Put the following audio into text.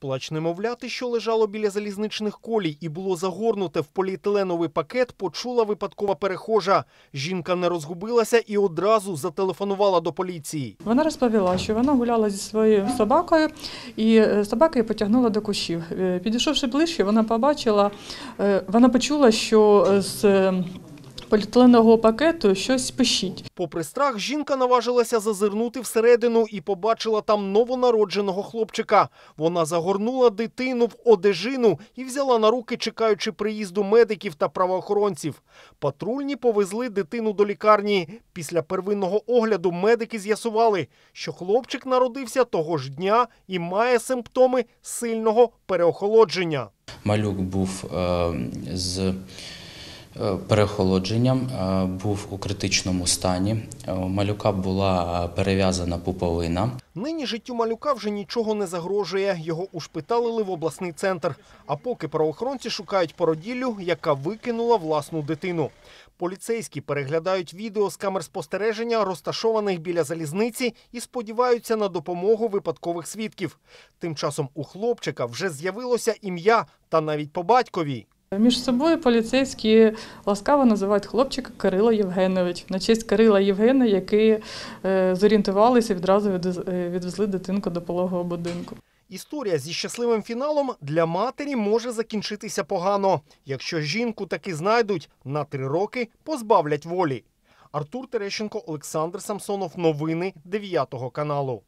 Плач немовляти, що лежало біля залізничних колій і було загорнуте в поліетиленовий пакет, почула випадкова перехожа. Жінка не розгубилася і одразу зателефонувала до поліції. Вона розповіла, що вона гуляла зі своєю собакою, і е, собака її потягнула до кущів. Е, Підійшовши ближче, вона побачила, е, вона почула, що з поліетиленового пакету щось пищить. Попри страх, жінка наважилася зазирнути всередину і побачила там новонародженого хлопчика. Вона загорнула дитину в одежину і взяла на руки, чекаючи приїзду медиків та правоохоронців. Патрульні повезли дитину до лікарні. Після первинного огляду медики з'ясували, що хлопчик народився того ж дня і має симптоми сильного переохолодження. Малюк був е, з е, перехолодженням, е, був у критичному стані. Е, малюка була перев'язана пуповина. Нині життю малюка вже нічого не загрожує. Його ушпиталили в обласний центр. А поки правоохоронці шукають породіллю, яка викинула власну дитину. Поліцейські переглядають відео з камер спостереження, розташованих біля залізниці, і сподіваються на допомогу випадкових свідків. Тим часом у хлопчика вже з'явилося ім'я та навіть по батькові. Між собою поліцейські ласкаво називають хлопчика Кирило Євгенович на честь Кирила Євгена, які е, зорієнтувалися відразу е, відвезли дитинку до пологового будинку. Історія зі щасливим фіналом для матері може закінчитися погано. Якщо жінку таки знайдуть, на три роки позбавлять волі. Артур Терещенко, Олександр Самсонов. Новини 9 каналу.